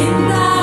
in thy